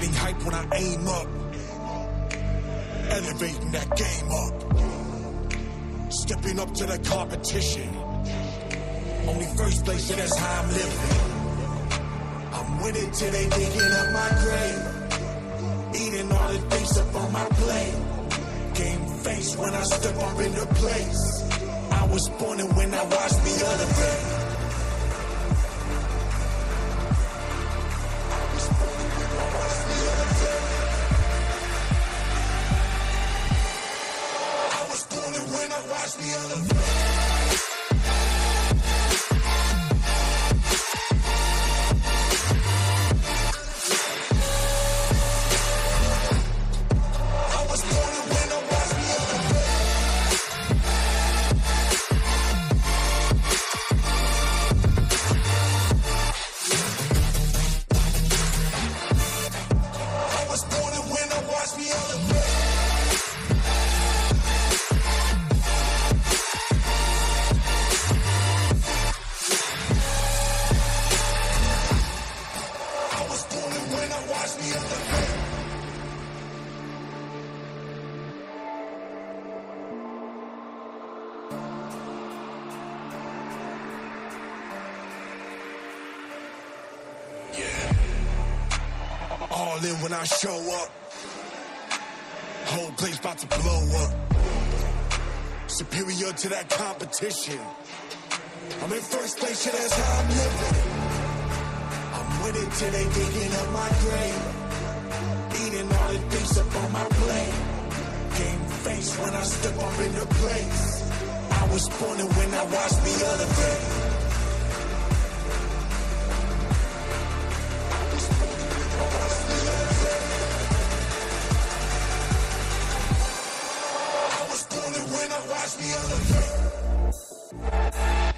Getting hype when I aim up. Elevating that game up. Stepping up to the competition. Only first place, and that's how I'm living. I'm winning till they digging up my grave. Eating all the things up on my plate. Game face when I step up in into place. I was born and when I watched me other I was All in when I show up. Whole place about to blow up. Superior to that competition. I'm in first place, yeah, that's how I'm living. I'm winning till they digging up my grave. Eating all the things up on my plate. Game face when I step up into place. I was born and when I watched me elevate. Watch me elevate.